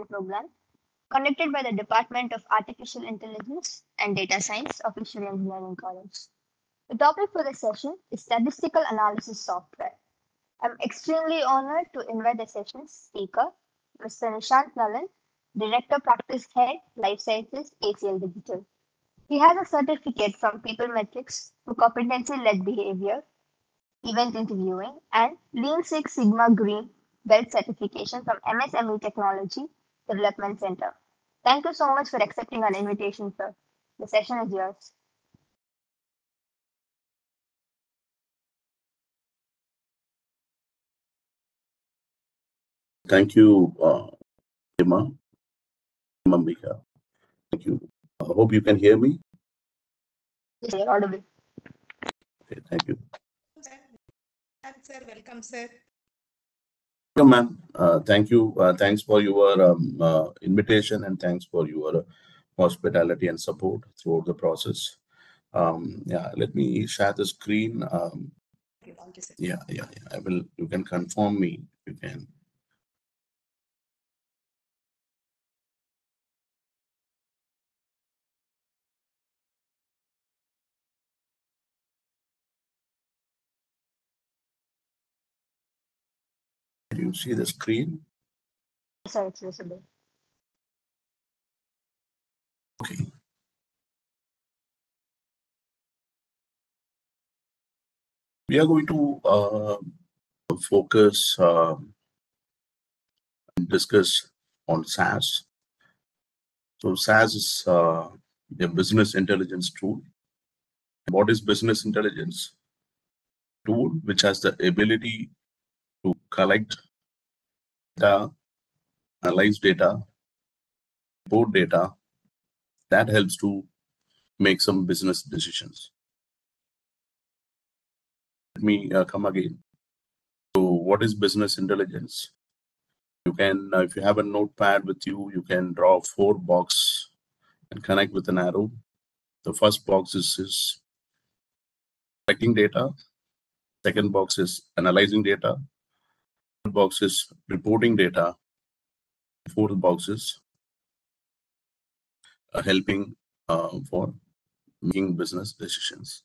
Learn program conducted by the Department of Artificial Intelligence and Data Science of Easwari Engineering College. The topic for the session is statistical analysis software. I'm extremely honored to invite the session's speaker, Mr. Nishant Nalan, Director Practice Head, Life Sciences, ACL Digital. He has a certificate from People Metrics for competency-led behavior, event interviewing, and Lean Six Sigma Green Belt certification from MSME Technology Development Center. Thank you so much for accepting our invitation, sir. The session is yours. Thank you, uh, Emma. Mambika. Thank you. I hope you can hear me. Yes, audible. Okay, thank you. Sir, And sir, welcome, sir. Welcome, ma'am. Uh, thank you. Uh, thanks for your um, uh, invitation and thanks for your hospitality and support throughout the process. Um, yeah, let me share the screen. Um, Thank you, thank you, sir. yeah, yeah, yeah. I will. You can confirm me. You can. Do you see the screen? Sir, it's visible. Okay. We are going to uh, focus uh, and discuss on SAS. So SAS is uh, a business intelligence tool. What is business intelligence? Tool which has the ability to collect data, analyze data, report data, that helps to make some business decisions. Let me uh, come again. So, what is business intelligence? You can, uh, if you have a notepad with you, you can draw four box and connect with an arrow. The first box is, is collecting data. Second box is analyzing data. Box is reporting data. Fourth box is uh, helping uh, for making business decisions.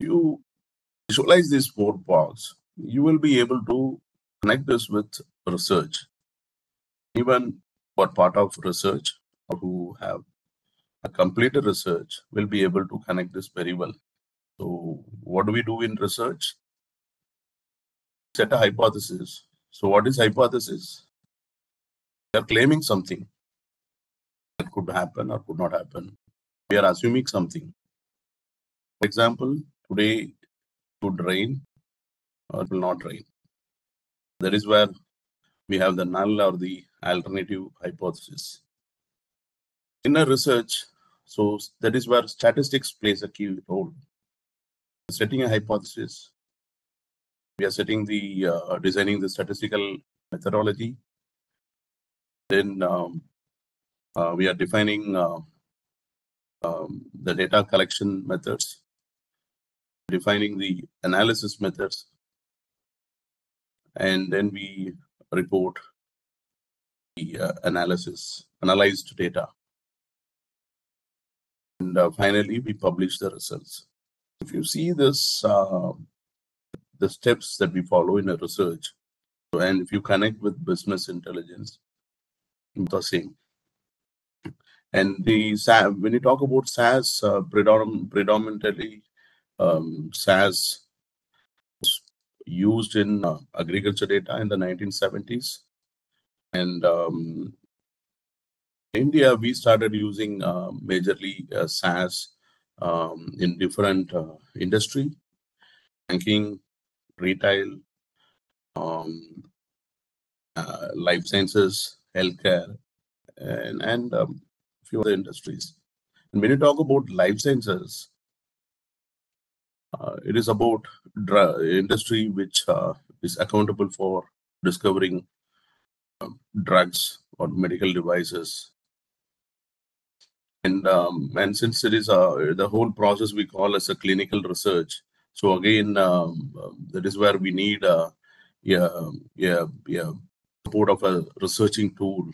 You visualize these four parts, you will be able to connect this with research. Even what part of research or who have a completed research will be able to connect this very well. So, what do we do in research? Set a hypothesis. So, what is hypothesis? We are claiming something that could happen or could not happen. We are assuming something. For example, today it could rain or it will not rain. That is where we have the null or the alternative hypothesis. In a research, so that is where statistics plays a key role. Setting a hypothesis, we are setting the uh, designing the statistical methodology. Then um, uh, we are defining uh, um, the data collection methods, defining the analysis methods, and then we report the uh, analysis, analyzed data. And uh, finally, we publish the results. If you see this, uh, the steps that we follow in a research, and if you connect with business intelligence, the same. And the when you talk about SAS, uh, predomin predominantly um, SAS was used in uh, agriculture data in the 1970s. And um, India, we started using uh, majorly uh, SAS um, in different uh, industry, banking, retail, um, uh, life sciences, healthcare, and, and um, few other industries. And when you talk about life sciences, uh, it is about industry which uh, is accountable for discovering um, drugs or medical devices. And um, and since it is uh, the whole process we call as a clinical research, so again um, that is where we need uh, yeah yeah yeah support of a researching tool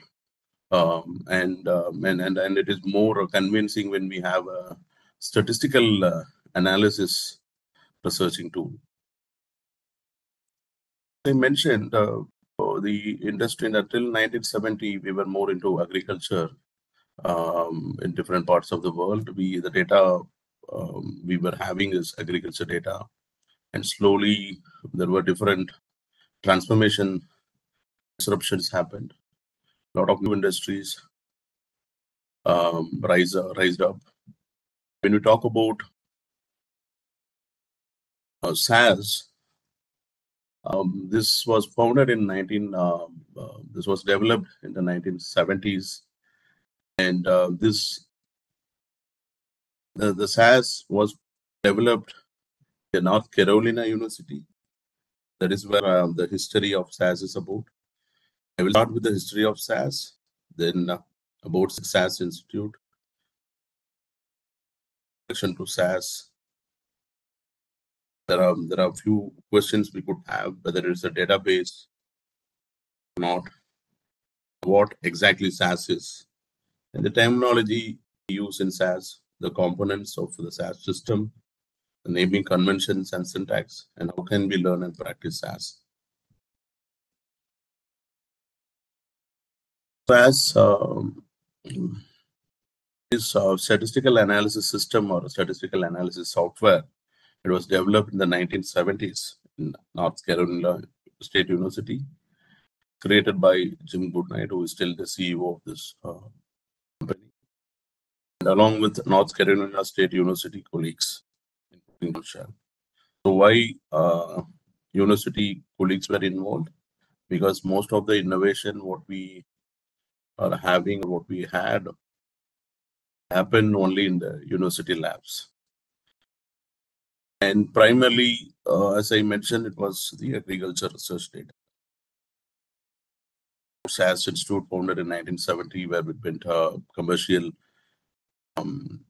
um, and, um, and and and it is more convincing when we have a statistical uh, analysis researching tool. I mentioned uh, the industry until 1970 we were more into agriculture um, in different parts of the world. We the data um, we were having is agriculture data, and slowly there were different transformation disruptions happened. A lot of new industries um, rise uh, up. When we talk about uh, SAS, um, this was founded in 19. Uh, uh, this was developed in the 1970s, and uh, this the, the SAS was developed in North Carolina University. That is where uh, the history of SAS is about. I will start with the history of SAS, then uh, about SAS Institute, introduction to SAS. There are there are a few questions we could have whether it's a database or not, what exactly SAS is, and the terminology used in SAS, the components of the SAS system, the naming conventions and syntax, and how can we learn and practice SAS. SAS um, is a statistical analysis system or statistical analysis software. It was developed in the 1970s in North Carolina State University, created by Jim Goodnight, who is still the CEO of this uh, company, along with North Carolina State University colleagues, including Michelle. So, why uh, university colleagues were involved? Because most of the innovation, what we are having, what we had, happened only in the university labs. And primarily, uh, as I mentioned, it was the agriculture research data. SAS Institute founded in 1970, where we went uh, commercial. Um,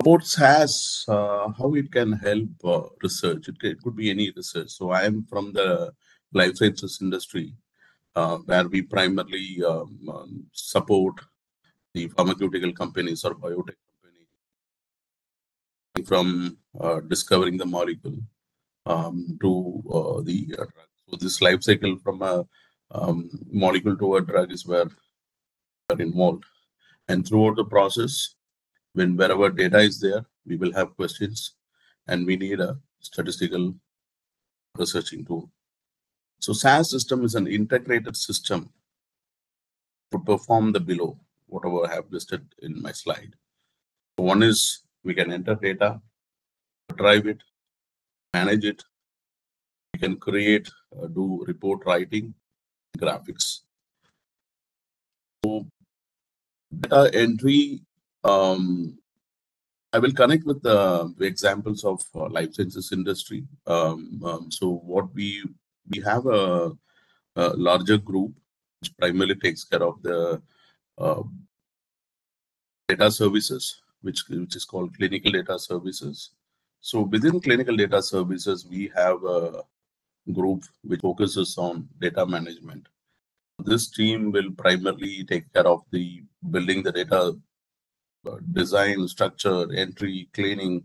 about SAS, uh, how it can help uh, research. It, it, could be any research. So I am from the life sciences industry, uh, where we primarily um, um, support the pharmaceutical companies or biotech companies from uh, discovering the molecule um, to uh, the drug. So this life cycle from a um, molecule to a drug is where are involved. And throughout the process, when wherever data is there, we will have questions, and we need a statistical researching tool. So SAS system is an integrated system to perform the below, whatever I have listed in my slide. One is we can enter data, drive it, manage it. We can create, uh, do report writing, graphics. So data entry, um, I will connect with the examples of uh, life sciences industry. Um, um, so what we we have a, a, larger group which primarily takes care of the uh, data services, which, which is called clinical data services. So within clinical data services, we have a group which focuses on data management. This team will primarily take care of the building the data uh, design, structure, entry, cleaning.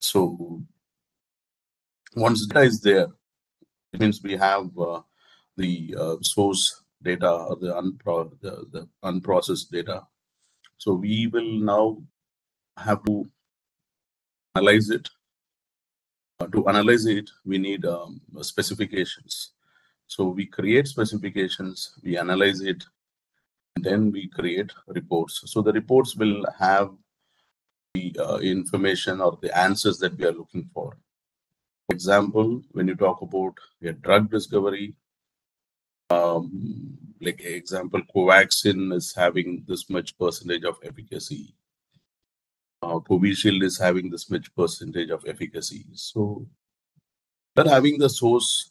So once data is there, it means we have uh, the uh, source data or the, unpro- the, the unprocessed data. So we will now have to analyze it. Uh, to analyze it, we need um, specifications. So we create specifications, we analyze it, and then we create reports. So the reports will have the uh, information or the answers that we are looking for example, when you talk about a drug discovery, um, like example, Covaxin is having this much percentage of efficacy. Uh, Covishield is having this much percentage of efficacy. So they're having the source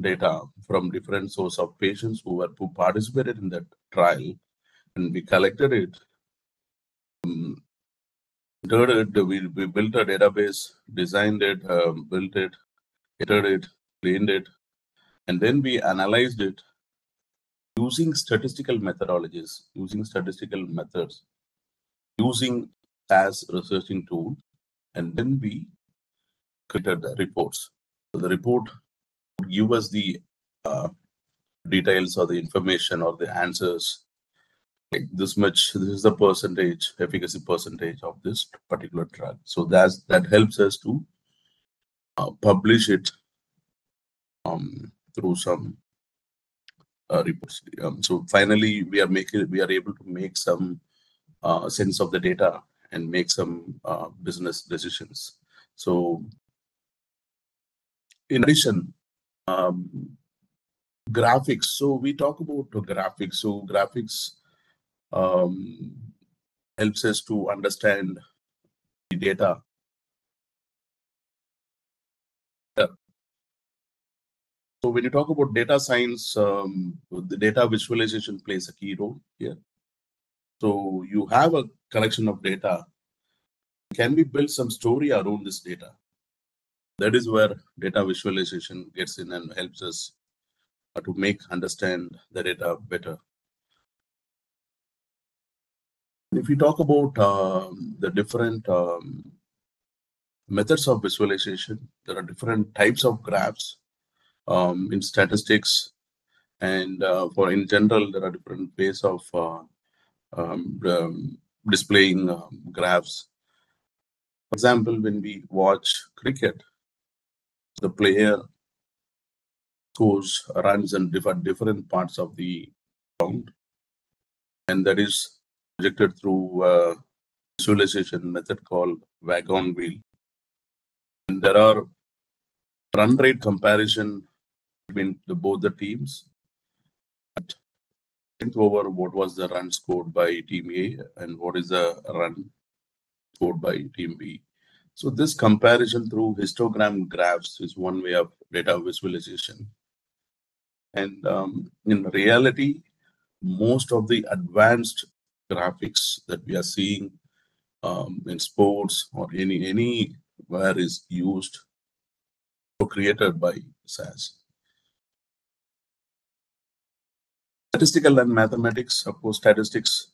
data from different source of patients who were who participated in that trial, and we collected it. Um, it, we, we built a database, designed it, um, built it, entered it, cleaned it, and then we analyzed it using statistical methodologies, using statistical methods, using as researching tool, and then we created the reports. So the report give us the uh, details or the information or the answers. Like this much, this is the percentage, efficacy percentage of this particular drug. So that's that helps us to uh, publish it um, through some uh, reports. Um, so finally, we are making we are able to make some uh, sense of the data and make some uh, business decisions. So in addition, um, graphics. So we talk about graphics. So graphics um, helps us to understand the data. So when you talk about data science, um, the data visualization plays a key role here. So you have a collection of data. Can we build some story around this data? That is where data visualization gets in and helps us uh, to make understand the data better. If we talk about um, the different um, methods of visualization, there are different types of graphs um, in statistics, and uh, for in general, there are different ways of uh, um, um, displaying graphs. For example, when we watch cricket, the player goes runs in different different parts of the ground, and that is projected through a visualization method called wagon wheel. And there are run rate comparison between the, both the teams. Think over what was the run scored by team A and what is the run scored by team B. So this comparison through histogram graphs is one way of data visualization. And um, in reality, most of the advanced graphics that we are seeing um, in sports or any anywhere is used or created by SAS. Statistical and mathematics, of course, statistics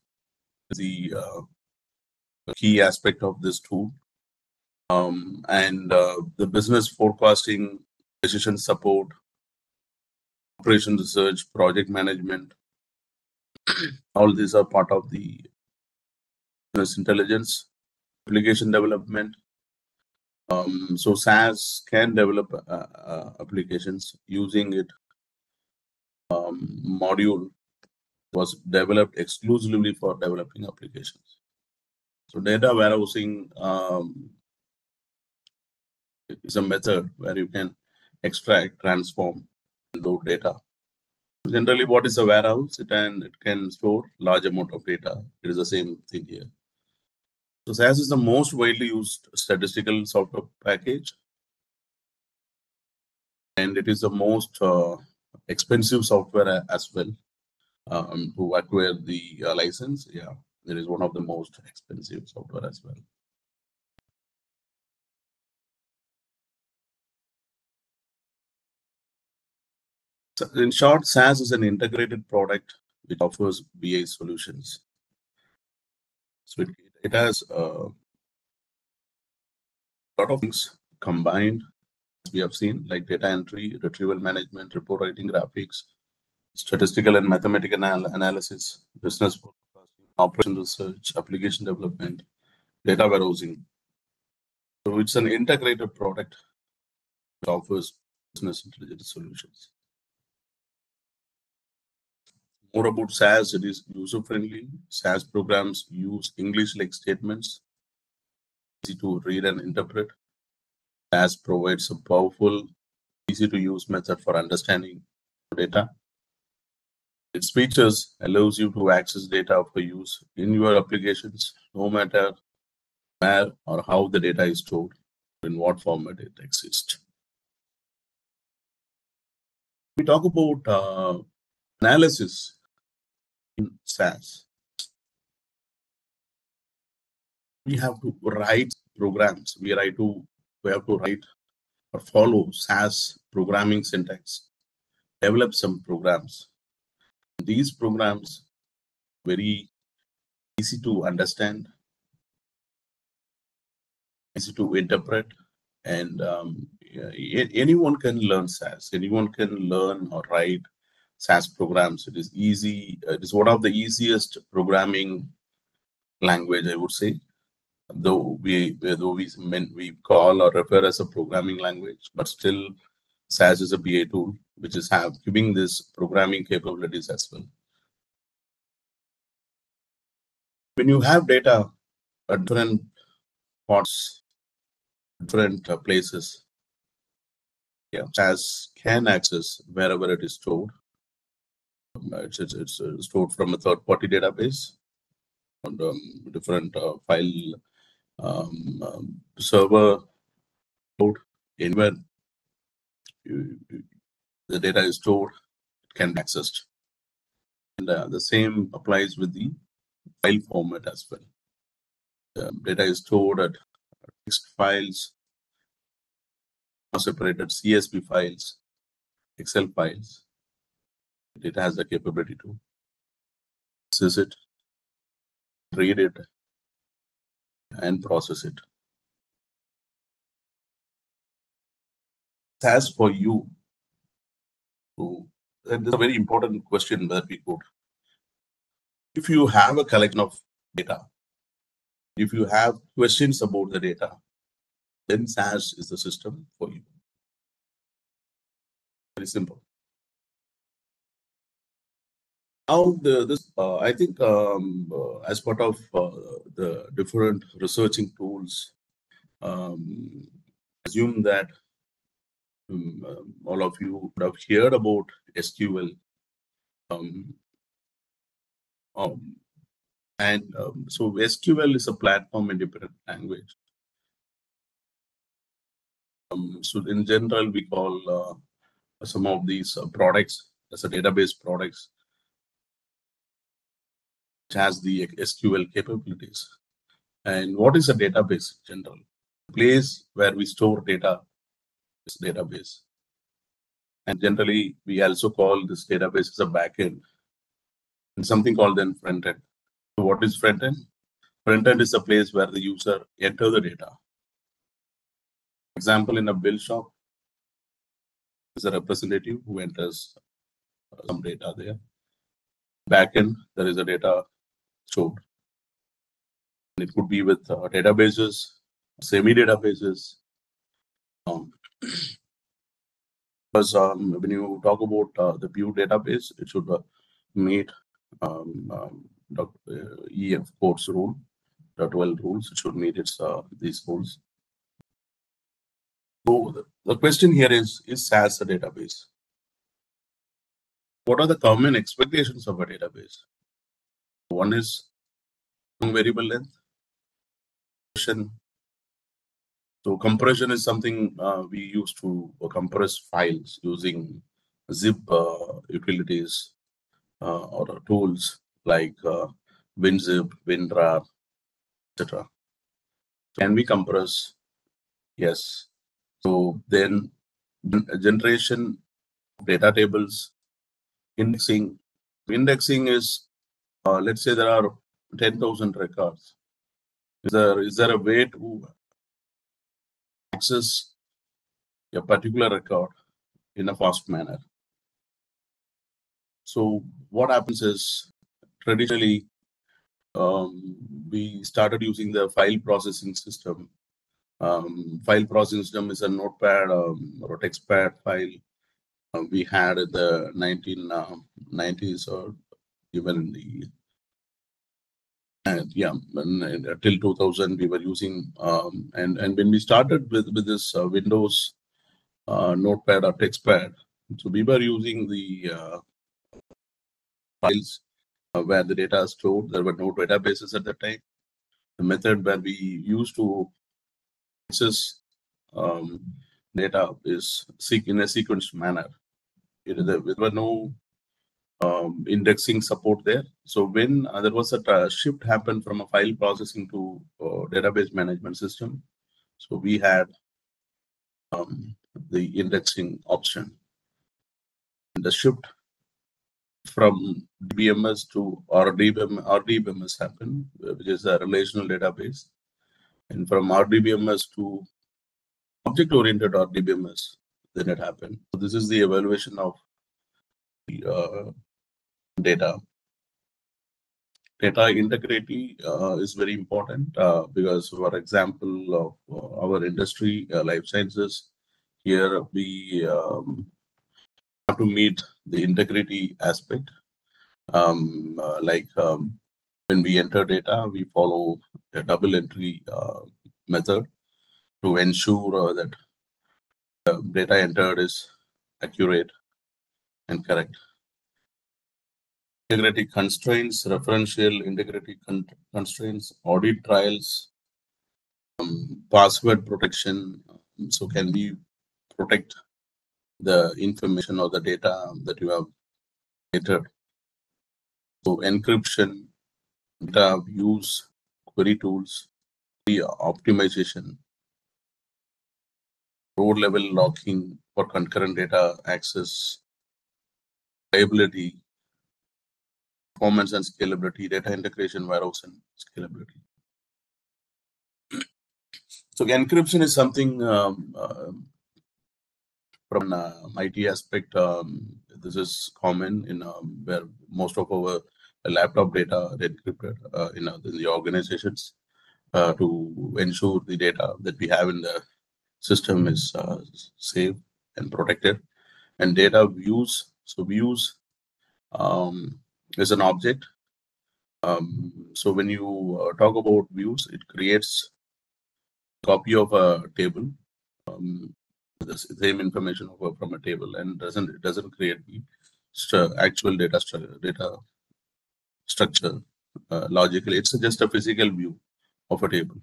is the uh, key aspect of this tool. Um, and uh, the business forecasting, decision support, operation research, project management. All these are part of the business intelligence, application development. Um, so SAS can develop uh, uh, applications using it. Um, module was developed exclusively for developing applications. So data warehousing um, is a method where you can extract, transform, and load data. Generally, what is a warehouse? It can it can store large amount of data. It is the same thing here. So SAS is the most widely used statistical software package, and it is the most uh, expensive software as well um, to acquire the uh, license. Yeah, it is one of the most expensive software as well. So in short, SAS is an integrated product which offers BI solutions. So it, it has a lot of things combined, we have seen, like data entry, retrieval management, report writing, graphics, statistical and mathematical anal analysis, business forecasting, operation research, application development, data warehousing. So it's an integrated product that offers business intelligence solutions more about SAS. It is user friendly. SAS programs use English like statements, easy to read and interpret. SAS provides a powerful, easy to use method for understanding data. Its features allows you to access data for use in your applications, no matter where or how the data is stored, in what format it exists. We talk about uh, analysis SAS. We have to write programs. We write to we have to write or follow SAS programming syntax, develop some programs. These programs very easy to understand, easy to interpret, and um, anyone can learn SAS. Anyone can learn or write SAS programs. It is easy. It is one of the easiest programming language, I would say. Though we though we meant we call or refer as a programming language, but still SAS is a BA tool which is have giving this programming capabilities as well. When you have data at different spots, different uh, places, yeah, SAS can access wherever it is stored. It's, it's, it's stored from a third-party database and um, different uh, file um, um, server code anywhere you, the data is stored, it can be accessed. And uh, the same applies with the file format as well. The data is stored at text files, separated CSV files, Excel files. It has the capability to access it, read it, and process it. As for you, so is a very important question that we could. If you have a collection of data, if you have questions about the data, then SAS is the system for you. Very simple. Now, the, this uh, I think um, uh, as part of uh, the different researching tools, um, assume that um, um, all of you would have heard about SQL. Um, um, and um, so SQL is a platform independent language. So in general, we call uh, some of these uh, products as a database products has the SQL capabilities. And what is a database in general? Place where we store data database. And generally, we also call this database as a backend and something called then front end. So what is front end? Front end is a place where the user enter the data. Example in a bill shop is a representative who enters some data there. Backend, there is a data And it could be with uh, databases, semi-databases, um, because um, when you talk about uh, the view database, it should uh, meet um, um, the uh, EF Codd's rule, the 12 rules. It should meet its uh, these rules. So the, the question here is: Is SAS a database? What are the common expectations of a database? One is variable length. So compression is something uh, we use to compress files using zip uh, utilities uh, or tools like uh, WinZip, WinRAR, etc. Can we compress? Yes. So then generation data tables, indexing. Indexing is, uh, let's say there are 10,000 records. Is there, is there a way to access a particular record in a fast manner. So what happens is traditionally um, we started using the file processing system. Um, file processing system is a notepad um, or a textpad file uh, we had in the 1990s uh, or even the and yeah, and, uh, till 2000 we were using, um, and and when we started with with this uh, Windows uh, Notepad or TextPad, so we were using the uh, files uh, where the data is stored. There were no databases at that time. The method where we used to access um, data is seek in a sequenced manner. It, there were no um, indexing support there. So when uh, there was a uh, shift happened from a file processing to uh, database management system, so we had um, the indexing option. And the shift from DBMS to RDBMS, RDBMS happen, which is a relational database. And from RDBMS to object-oriented RDBMS, then it happened. So this is the evaluation of the uh, data. Data integrity uh, is very important uh, because, for example, of uh, our industry, uh, life sciences, here we um, have to meet the integrity aspect. Um, uh, like um, when we enter data, we follow a double entry method to ensure that the data entered is accurate and correct. Integrity constraints, referential integrity con- constraints, audit trials, um, password protection. So can we protect the information or the data that you have entered? So encryption, data use, query tools, the optimization, row level locking for concurrent data access, reliability, performance and scalability, data integration, warehouse and scalability. So encryption is something um, uh, from an uh, IT aspect. Um, this is common in um, where most of our laptop data are encrypted uh, in, uh, in the organizations uh, to ensure the data that we have in the system is uh, safe and protected. And data views, so views um, is an object. Um, so when you uh, talk about views, it creates a copy of a table, um, the same information from a table, and doesn't it doesn't create the actual data data structure uh, logically. It's just a physical view of a table.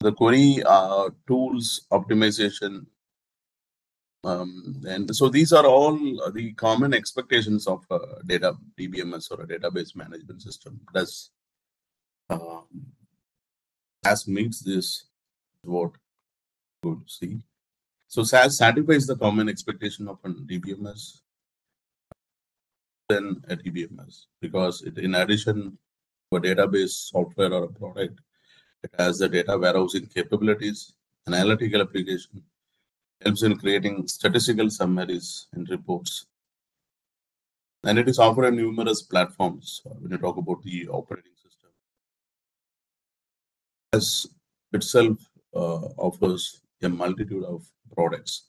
The query uh, tools optimization um, and so these are all the common expectations of a data DBMS or a database management system. Does um, SAS meets this what good see. So SAS satisfies the common expectation of a DBMS than a DBMS because it, in addition to a database software or a product, it has the data warehousing capabilities, analytical application, helps in creating statistical summaries and reports. And it is offered on numerous platforms uh, when you talk about the operating system. As itself uh, offers a multitude of products.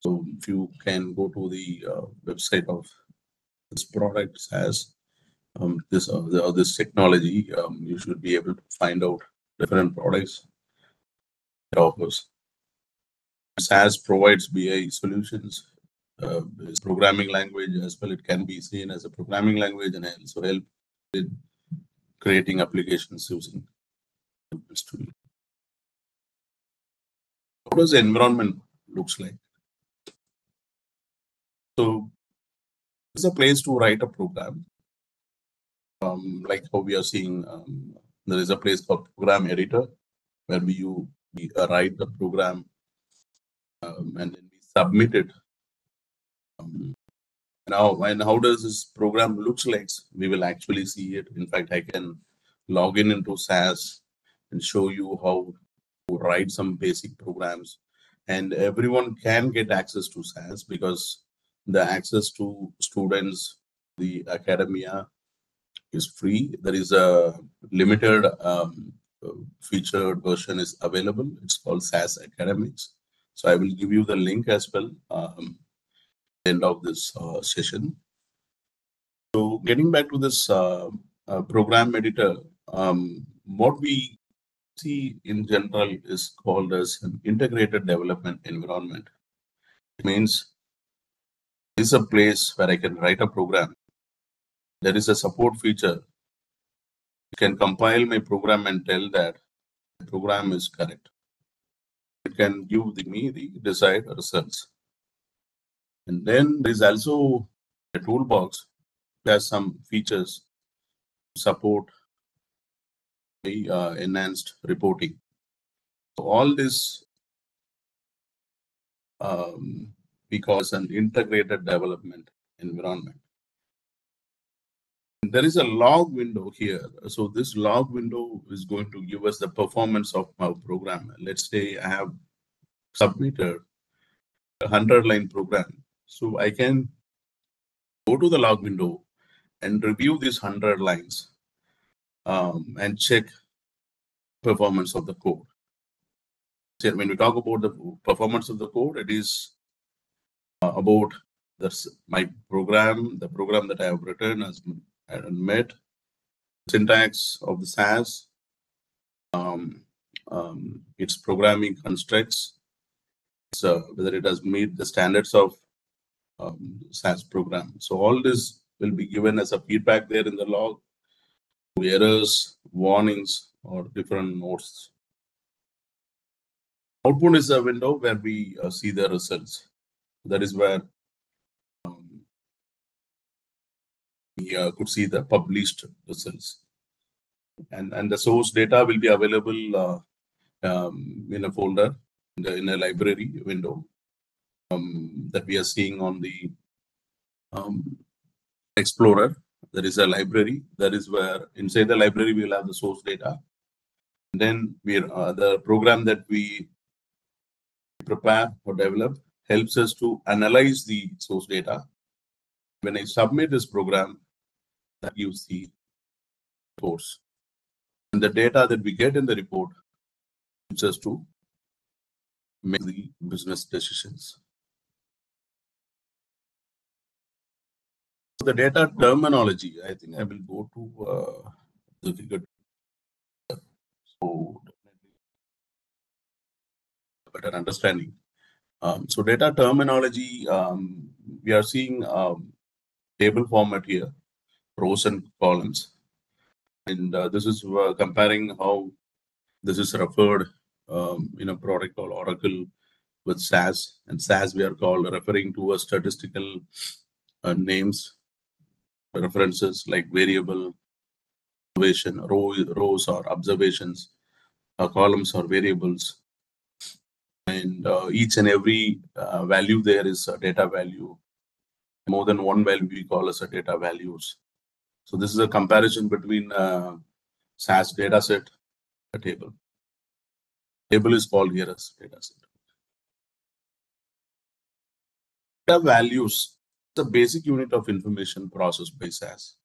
So if you can go to the uh, website of this product as um, this uh, the, this technology, um, you should be able to find out different products it offers. SAS provides BI solutions, uh, programming language as well. It can be seen as a programming language and also help in creating applications using this tool. What does the environment looks like? So it's a place to write a program. Um, like how we are seeing, um, there is a place called program editor where we, you, we uh, write the program um, and then we submit it. Um, now, and how does this program looks like? We will actually see it. In fact, I can log in into SAS and show you how to write some basic programs. And everyone can get access to SAS because the access to students, the academia is free. There is a limited um, featured version is available. It's called SAS Academics. So I will give you the link as well um, end of this uh, session. So getting back to this uh, uh, program editor, um, what we see in general is called as an integrated development environment. It means this is a place where I can write a program. There is a support feature. You can compile my program and tell that the program is correct. It can give the, me the desired results. And then there is also a toolbox that has some features to support the uh, enhanced reporting. So all this um, because an integrated development environment. There is a log window here. So this log window is going to give us the performance of our program. Let's say I have submitted a 100 line program. So I can go to the log window and review these 100 lines um, and check performance of the code. So when we talk about the performance of the code, it is uh, about this, my program, the program that I have written has met syntax of the SAS, um, um, its programming constructs, so whether it has meet the standards of um, SAS program. So all this will be given as a feedback there in the log, errors, warnings, or different notes. Output is a window where we uh, see the results. That is where um, we uh, could see the published results. And, and the source data will be available uh, um, in a folder in, the, in a library window um, that we are seeing on the um, Explorer. There is a library. That is where inside the library we will have the source data. And then we uh, the program that we prepare or develop helps us to analyze the source data. When I submit this program, that gives the source. And the data that we get in the report helps us to make the business decisions. The data terminology, I think I will go to uh, the figure. So better understanding. Um, so data terminology, um, we are seeing um, table format here, rows and columns. And uh, this is uh, comparing how this is referred um, in a product called Oracle with SAS. And SAS we are called referring to a statistical uh, names, references like variable, observation, row, rows or observations, uh, columns or variables, and uh, each and every uh, value there is a data value. More than one value we call as a data values. So this is a comparison between uh, SAS dataset a table. Table is called here as dataset. Data values, the basic unit of information processed by SAS.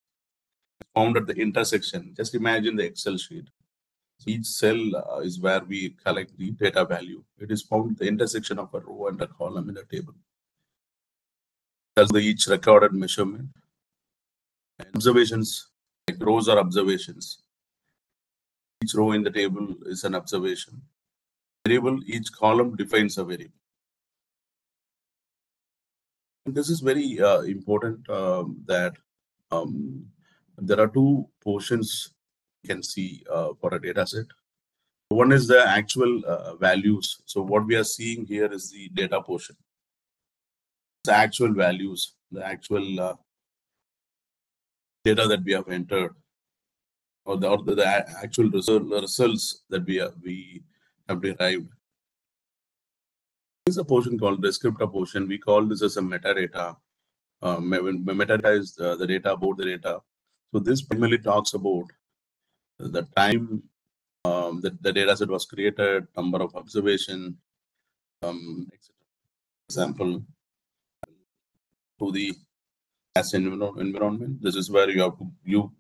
Found at the intersection. Just imagine the Excel sheet each cell uh, is where we collect the data value. It is found at the intersection of a row and a column in a table. Tells the each recorded measurement. Observations, like rows are observations. Each row in the table is an observation. Variable, each column defines a variable. And this is very uh, important um, that um, there are two portions you can see uh, for a data set. One is the actual uh, values. So what we are seeing here is the data portion. The actual values, the actual uh, data that we have entered, or the, or the, the actual result, the results that we have, we have derived. This is a portion called descriptor portion. We call this as a metadata. Uh, metadata is uh, the data about the data. So this primarily talks about the time um, that the data set was created, number of observation, um, example, to the SAS environment. This is where you have to you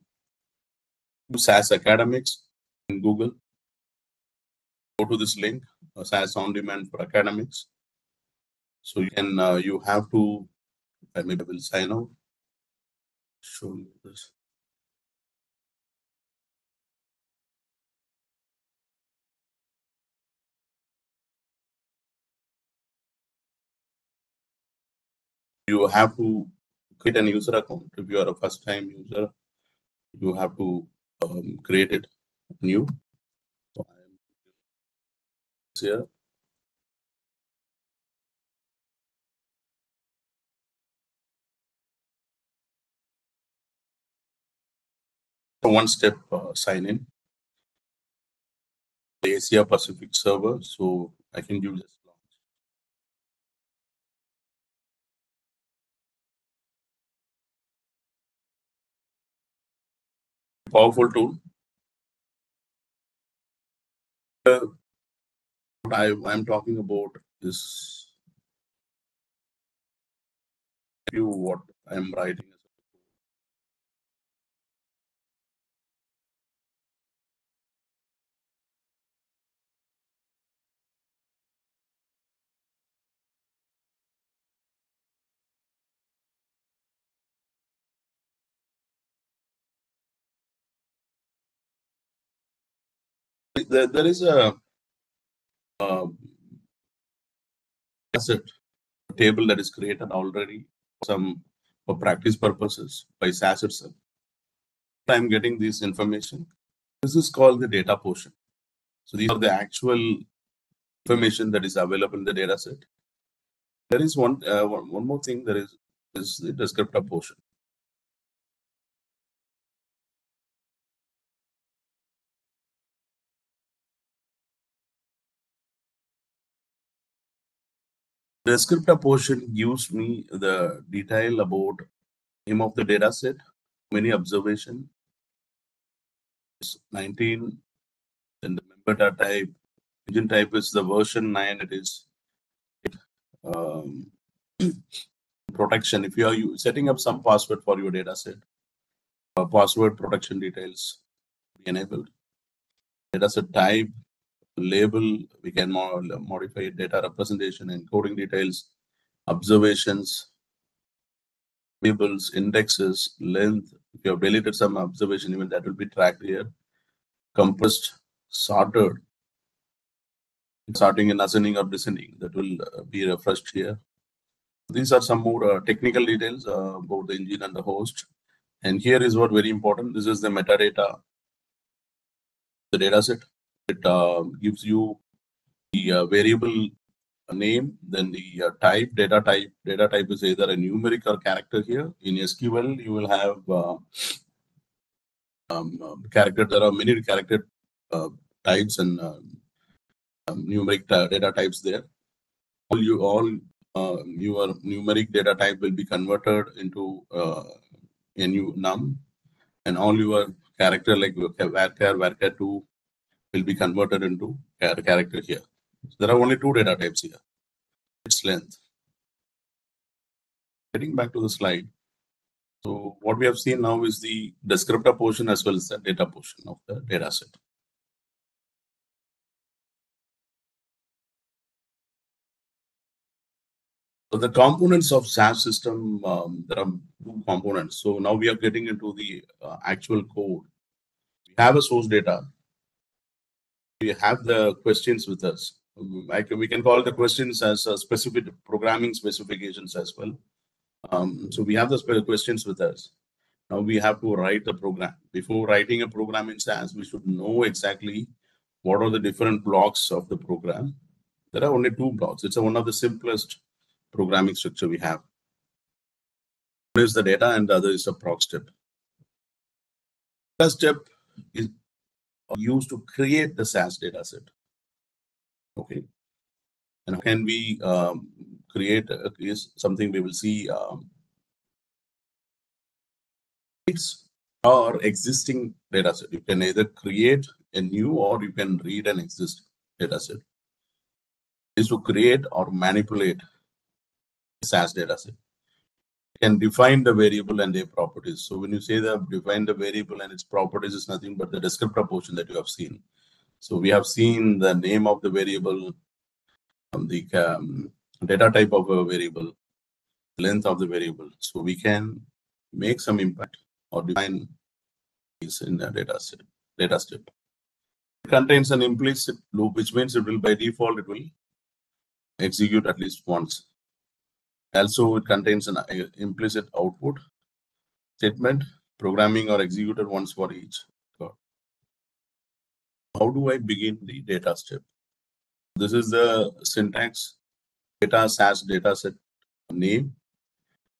SAS academics in Google. Go to this link, uh, SAS on demand for academics. So you can uh, you have to uh, maybe I will sign out. Show you this. you have to create an user account. If you are a first time user, you have to um, create it new. So I am here. one step uh, sign in the Asia Pacific server. So I can do this. Powerful tool. Uh, what I, I'm talking about is you what I'm writing. There, there is a um, asset table that is created already some for practice purposes by SAS itself. I'm getting this information. This is called the data portion. So these are the actual information that is available in the data set. There is one, uh, one, more thing. There is is the descriptor portion. Descriptor portion gives me the detail about name of the data set, many observation, 19, then the member data type, engine type is the version 9, it is um, protection. If you are you setting up some password for your data set, uh, password protection details be enabled. Data set type, label, we can mo modify data representation, encoding details, observations, tables, indexes, length. If you have deleted some observation, even that will be tracked here. Compressed, sorted, sorting and ascending or descending, that will uh, be refreshed here. These are some more uh, technical details uh, about the engine and the host. And here is what very important. This is the metadata, the data set. It uh, gives you the uh, variable name, then the uh, type, data type. Data type is either a numeric or character here. In SQL, you will have uh, um, um, character. There are many character uh, types and um, um, numeric data types there. All you all uh, your numeric data type will be converted into uh, a new num, and all your character like varchar, varchar2 will be converted into character here. So there are only two data types here. Its length. Getting back to the slide. So what we have seen now is the descriptor portion as well as the data portion of the data set. So the components of SAS system, um, there are two components. So now we are getting into the uh, actual code. We have a source data. We have the questions with us. Can, we can call the questions as uh, specific programming specifications as well. Um, so we have the questions with us. Now we have to write the program. Before writing a program in SAS, we should know exactly what are the different blocks of the program. There are only two blocks. It's a, one of the simplest programming structure we have. One is the data and the other is the proc step. The step is used to create the SAS data set. Okay. And can we um, create a, is something we will see um, it's our existing data set. You can either create a new or you can read an existing data set. Is to create or manipulate SAS data set. You can define the variable and their properties. So when you say that define the variable and its properties is nothing but the descriptor portion that you have seen. So we have seen the name of the variable, um, the um, data type of a variable, length of the variable. So we can make some impact or define this in the data set, data step. It contains an implicit loop, which means it will by default it will execute at least once. Also, it contains an uh, implicit output statement, programming or executed once for each. How do I begin the data step? This is the syntax data SAS data set name.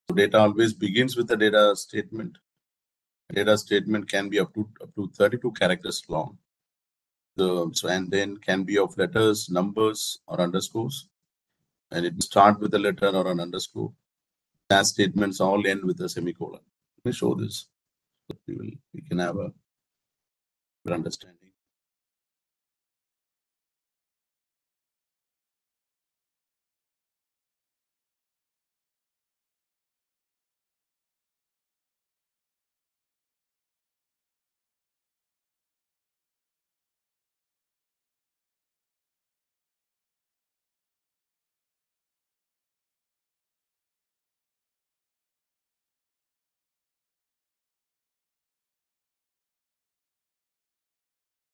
So data always begins with a data statement. Data statement can be up to up to 32 characters long. The, so and then can be of letters, numbers, or underscores and it start with a letter or an underscore. SAS statements all end with a semicolon. Let me show this. We will we can have a understanding.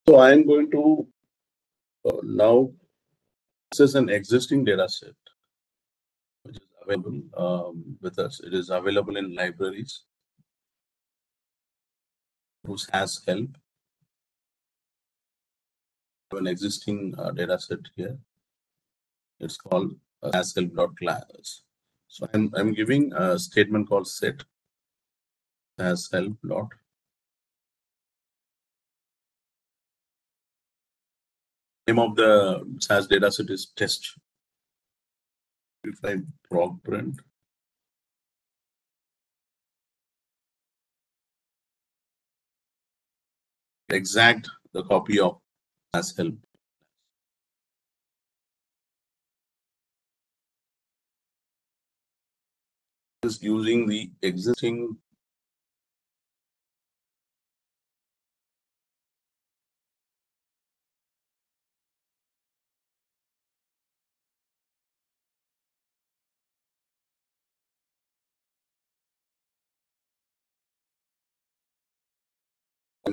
So I am going to uh, now access an existing data set which is available um, with us. It is available in libraries. Who's has help. An existing uh, data set here. It's called uh, sashelp.class. So I'm I'm giving a statement called set sashelp dot name of the SAS dataset is test. If I proc print, exact the copy of SAS help. Just using the existing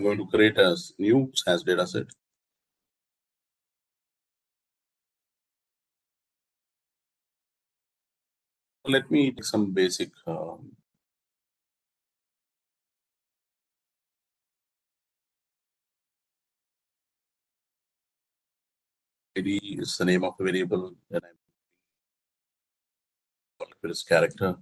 going to create a new SAS dataset. Let me take some basic um, ID is the name of the variable that I'm for this character.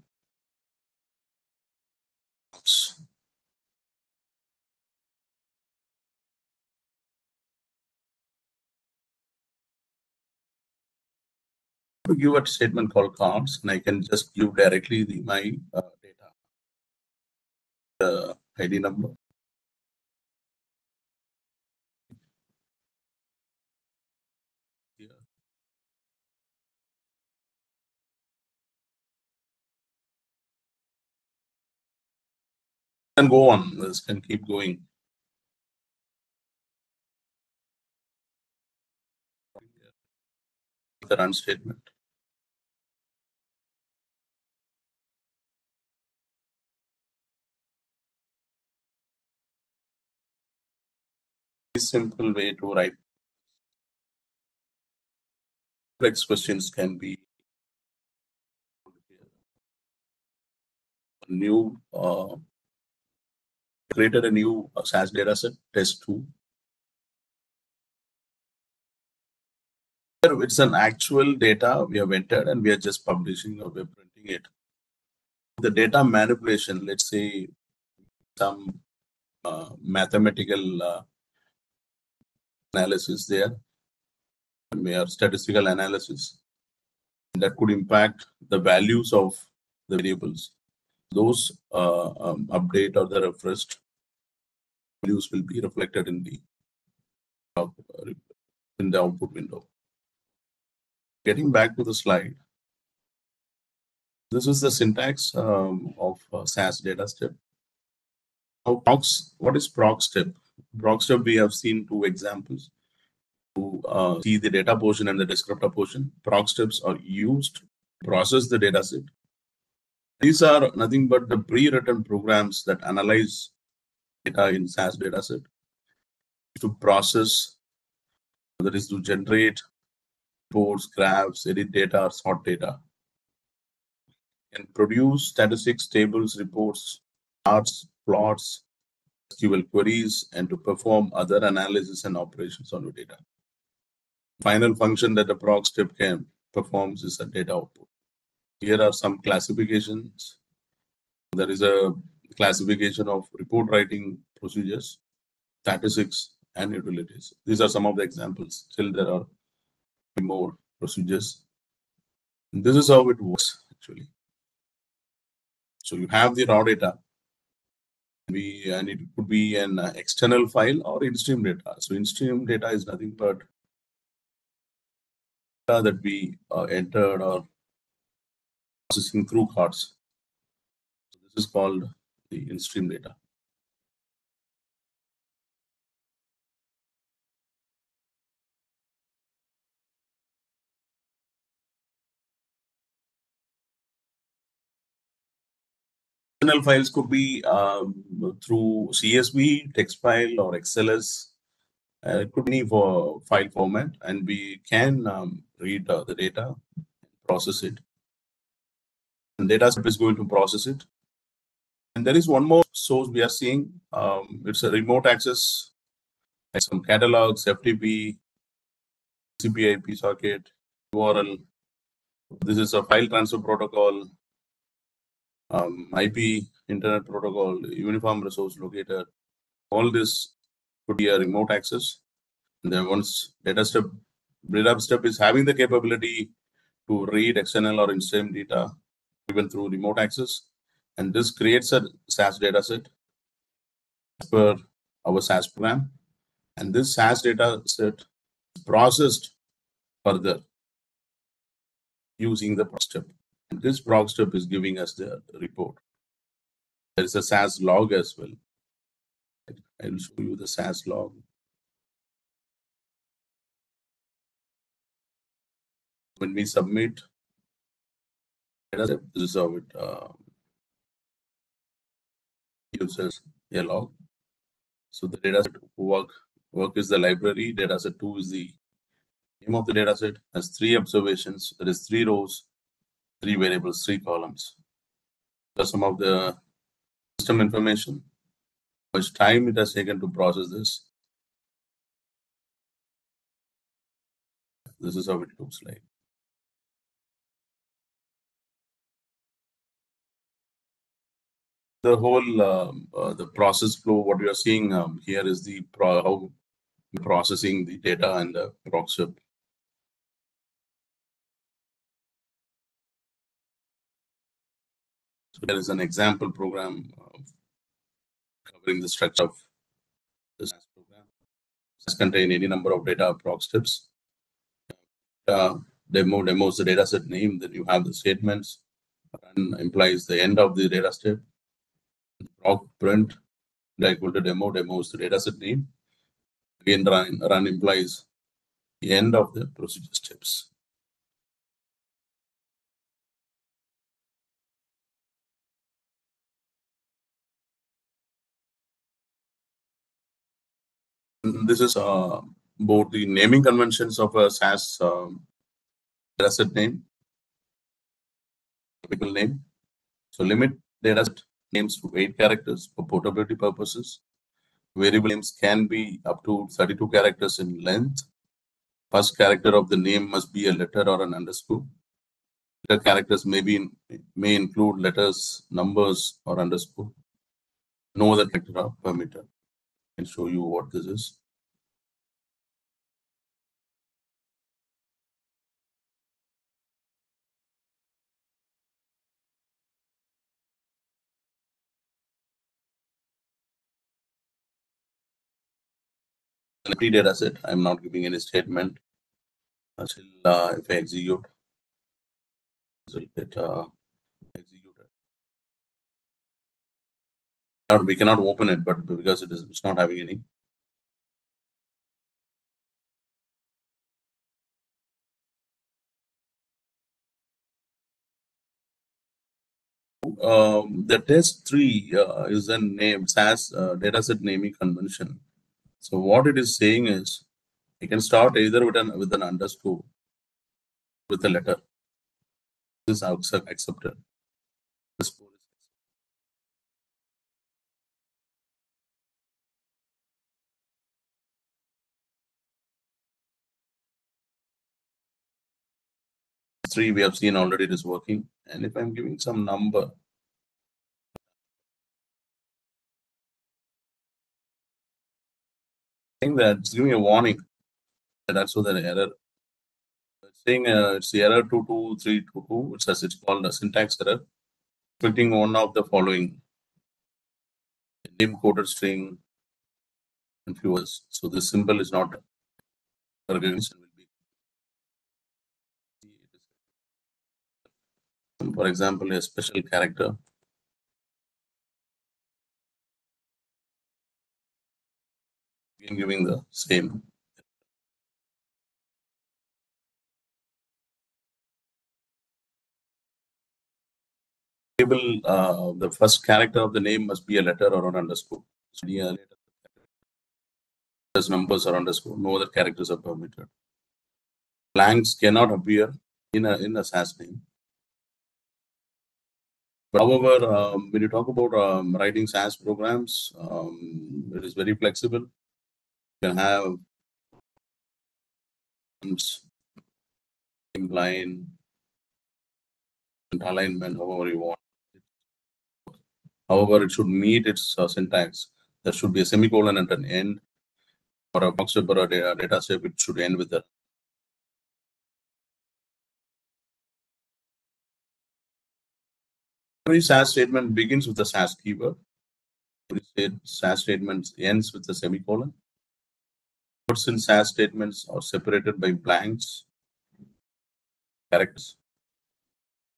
To give a statement called cards, and I can just give directly the my uh, data, the ID number. Can go on. This can keep going. The run statement. Simple way to write complex questions can be new uh, created a new uh, SAS dataset test two. It's an actual data we have entered and we are just publishing or we're printing it. The data manipulation, let's say some uh, mathematical uh, analysis there, mere statistical analysis that could impact the values of the variables. Those uh, um, update or the refreshed values will be reflected in the uh, in the output window. Getting back to the slide, this is the syntax um, of uh, SAS data step. Procs, what is proc step? Proc we have seen two examples to uh, see the data portion and the descriptor portion. Proc steps are used to process the data set. These are nothing but the pre-written programs that analyze data in SAS dataset to process, that is to generate reports, graphs, edit data, sort data, and produce statistics, tables, reports, charts, plots, SQL queries, and to perform other analysis and operations on your data. Final function that the proc step can performs is a data output. Here are some classifications. There is a classification of report writing procedures, statistics, and utilities. These are some of the examples. Still, there are more procedures. And this is how it works actually. So you have the raw data We and it could be an uh, external file or in-stream data. So in-stream data is nothing but data that we uh, entered or processing through cards. So this is called the in-stream data. External files could be um, through CSV, text file, or XLS. Uh, it could be for file format, and we can um, read uh, the data, process it. And data is going to process it. And there is one more source we are seeing. Um, it's a remote access, like some catalogs, FTP, TCP IP socket, URL. This is a file transfer protocol, um, IP, Internet Protocol, Uniform Resource Locator. All this could be a remote access. And then once data step, data step is having the capability to read external or in-stream data, even through remote access. And this creates a SAS data set as per our SAS program. And this SAS data set processed further using the step. This proc step is giving us the report. There is a SAS log as well. I will show you the SAS log. When we submit, this is how it uh, gives us a log. So the data set work work is the library. Data set two is the name of the data set. Has three observations. There is three rows, three variables, three columns. So some of the system information. Much time it has taken to process this. This is how it looks like. the whole um, uh, the process flow what we are seeing um, here is the pro- how processing the data and the proc there is an example program covering the structure of this program. This contain any number of data proc steps uh, demo demos the data set name then you have the statements and implies the end of the data step proc print equal to demo demo is the data set name. Again run run implies the end of the procedure steps And this is uh, both the naming conventions of a SAS um, data set name, typical name. So limit data set names to eight characters for portability purposes. Variable names can be up to 32 characters in length. First character of the name must be a letter or an underscore. The characters may be may include letters, numbers, or underscore. No other character are permitted. Can show you what this is. An empty data set. I'm not giving any statement until uh, if I execute, it will get uh, executed. Or we cannot open it, but because it is it's not having any. Um, the test three uh, is a named SAS uh, dataset naming convention. So what it is saying is, you can start either with an with an underscore, with a letter. This is accept- accepted. Three we have seen already it is working. And if I'm giving some number, saying that it's giving a warning. That's what the error. It's saying uh, it's the error 22322. It says it's called a syntax error. Expecting one of the following. name quoted string, and others. So this symbol is not for example, a special character. Again, giving the same. Table, uh, the first character of the name must be a letter or an underscore. So, numbers or underscore. No other characters are permitted. Blanks cannot appear in a in a SAS name. But However, um, when you talk about um, writing SAS programs, um, it is very flexible. You have line alignment, however you want. However, it should meet its uh, syntax. There should be a semicolon at an end, or a box or a data, data type. It should end with a Every SAS statement begins with a SAS keyword. Every SAS statement ends with a semicolon. Words in SAS statements are separated by blanks, characters,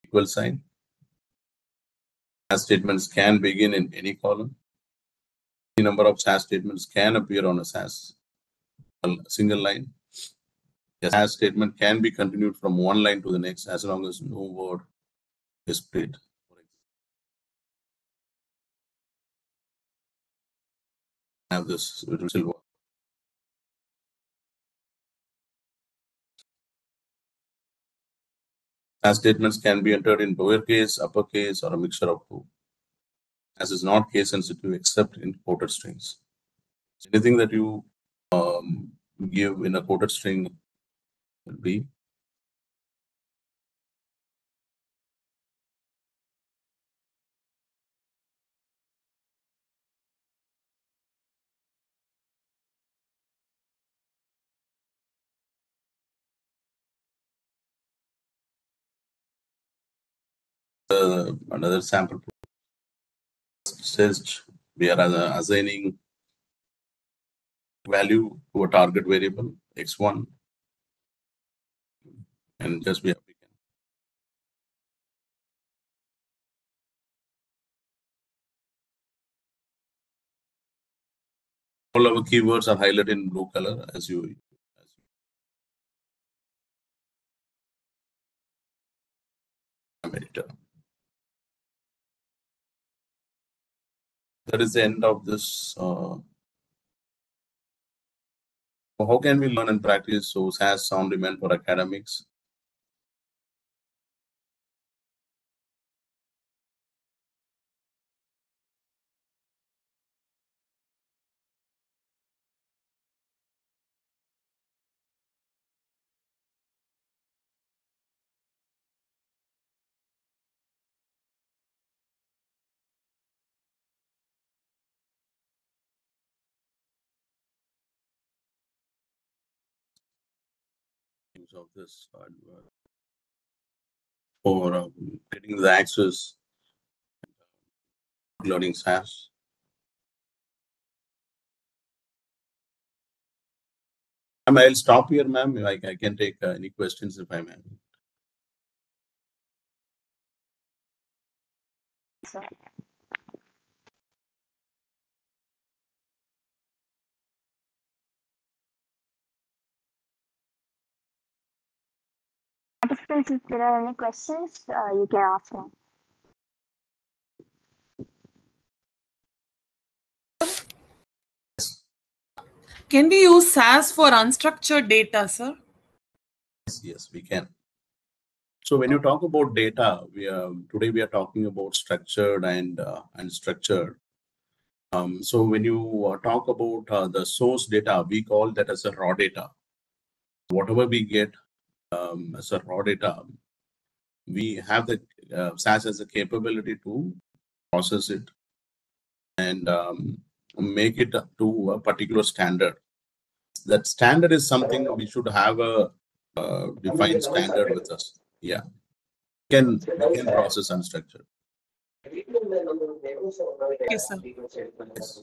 equal sign. SAS statements can begin in any column. Any number of SAS statements can appear on a SAS single line. A SAS statement can be continued from one line to the next as long as no word is split. have this As statements can be entered in lowercase, uppercase, or a mixture of two. As is not case sensitive except in quoted strings. Anything that you um, give in a quoted string will be uh, another sample says we are assigning value to a target variable x1 and just be all our keywords are highlighted in blue color as you editor. That is the end of this. Uh, how can we learn and practice so SAS OnDemand for academics? Of this uh, for um, getting the access learning SAS. Ma'am, I'll stop here, ma'am. I, I can take uh, any questions if I may. Participants, if there are any questions, uh, you can ask them. Can we use SAS for unstructured data, sir? Yes, yes, we can. So when you talk about data, we are today we are talking about structured and uh, unstructured. Um, so when you uh, talk about uh, the source data, we call that as a raw data. Whatever we get um, as a raw data, we have the uh, SAS as a capability to process it and um, make it to a particular standard. That standard is something we should have a, a defined standard with us. Yeah, we can we can process unstructured. Okay, sir. Yes.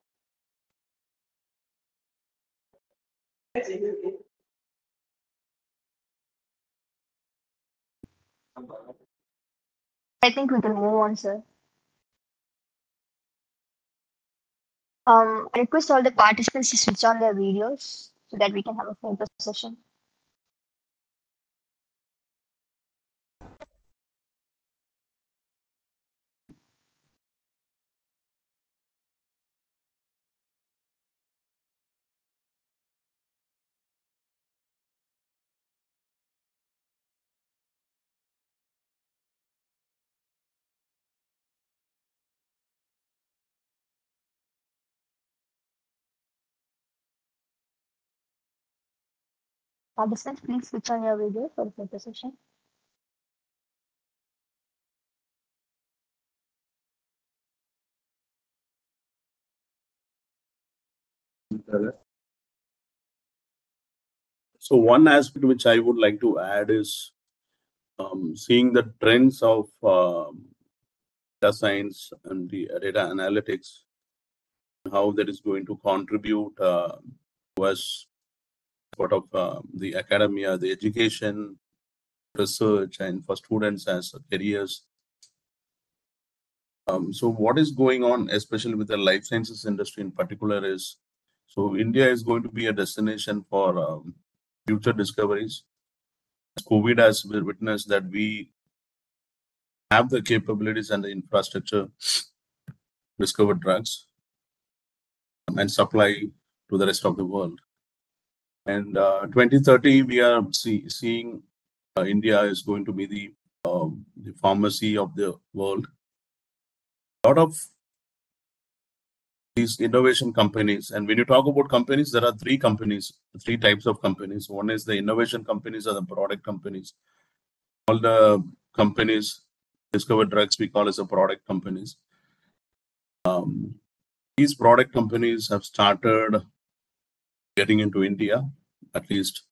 I think we can move on, sir. Um, I request all the participants to switch on their videos so that we can have a focus session. Participants, please switch on your video for the focus session. So one aspect which I would like to add is um, seeing the trends of um, data science and the data analytics, how that is going to contribute uh, to us, sort of uh, the academia, the education, research, and for students as careers. Um, so what is going on, especially with the life sciences industry in particular, is so India is going to be a destination for um, future discoveries. COVID has witnessed that we have the capabilities and the infrastructure to discover drugs and supply to the rest of the world. And uh, 2030, we are see, seeing uh, India is going to be the um, the pharmacy of the world. A lot of these innovation companies, and when you talk about companies, there are three companies, three types of companies. One is the innovation companies or the product companies. All the companies discover drugs we call as a product companies. Um, these product companies have started getting into India, at least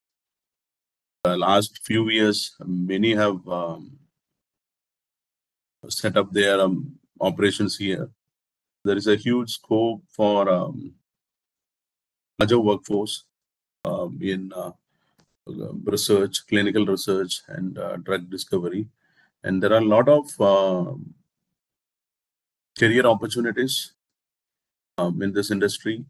the last few years. Many have um, set up their um, operations here. There is a huge scope for um, larger workforce um, in uh, research, clinical research, and uh, drug discovery. And there are a lot of um career opportunities um, in this industry.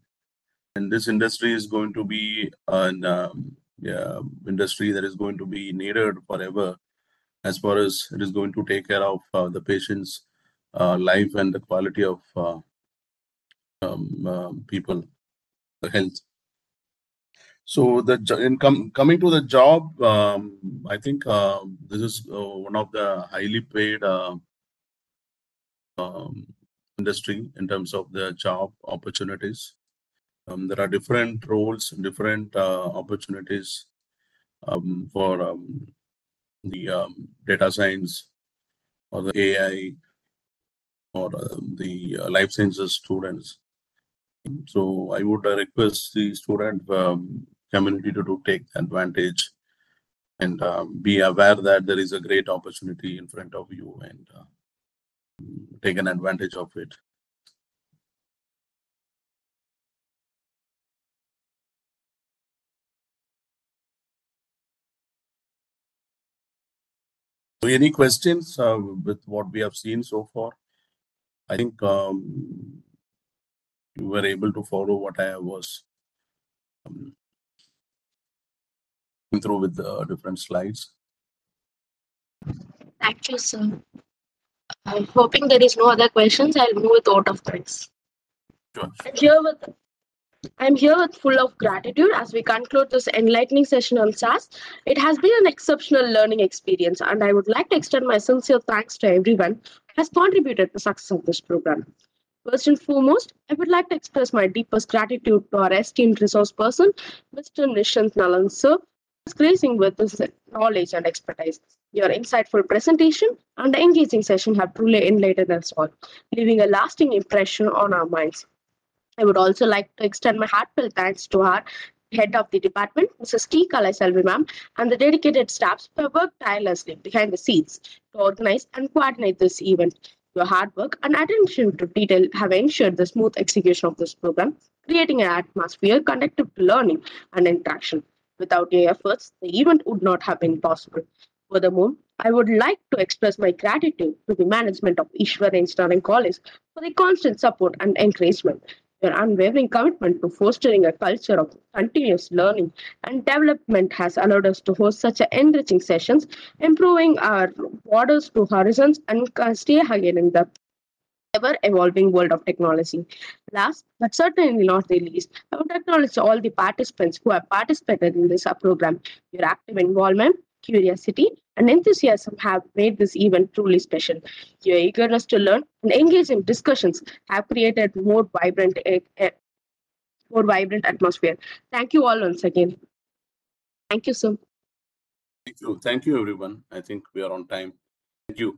And this industry is going to be an um, yeah, industry that is going to be needed forever as far as it is going to take care of uh, the patient's uh, life and the quality of uh, um, um, people, the health. So the in com- coming to the job, um, I think uh, this is uh, one of the highly paid uh, um, industry in terms of the job opportunities. Um, there are different roles, different uh, opportunities um, for um, the um, data science or the AI or uh, the uh, life sciences students. So I would uh, request the student um, community to, to take advantage and um, be aware that there is a great opportunity in front of you and uh, take an advantage of it. Any questions uh, with what we have seen so far? I think um, you were able to follow what I was um, going through with the different slides. Thank you, sir. I'm hoping there is no other questions. I'll move with out of thanks. Sure. Here with I'm here with full of gratitude as we conclude this enlightening session on SAS. It has been an exceptional learning experience, and I would like to extend my sincere thanks to everyone who has contributed to the success of this program. First and foremost, I would like to express my deepest gratitude to our esteemed resource person, Mr. Nishant Nalan, sir, is gracing with his knowledge and expertise. Your insightful presentation and engaging session have truly enlightened us all, leaving a lasting impression on our minds. I would also like to extend my heartfelt thanks to our head of the department, Mrs. T. Kalaiselvi ma'am, and the dedicated staffs who have worked tirelessly behind the scenes to organize and coordinate this event. Your hard work and attention to detail have ensured the smooth execution of this program, creating an atmosphere conducive to learning and interaction. Without your efforts, the event would not have been possible. Furthermore, I would like to express my gratitude to the management of Easwari Engineering College for the constant support and encouragement. Your unwavering commitment to fostering a culture of continuous learning and development has allowed us to host such enriching sessions, improving our borders to horizons and stay ahead in the ever evolving world of technology. Last but certainly not the least, I would acknowledge all the participants who have participated in this program. Your active involvement, curiosity, and enthusiasm have made this event truly special. Your eagerness to learn and engage in discussions have created more vibrant, eh, eh, more vibrant atmosphere. Thank you all once again. Thank you, sir. Thank you. Thank you, everyone. I think we are on time. Thank you.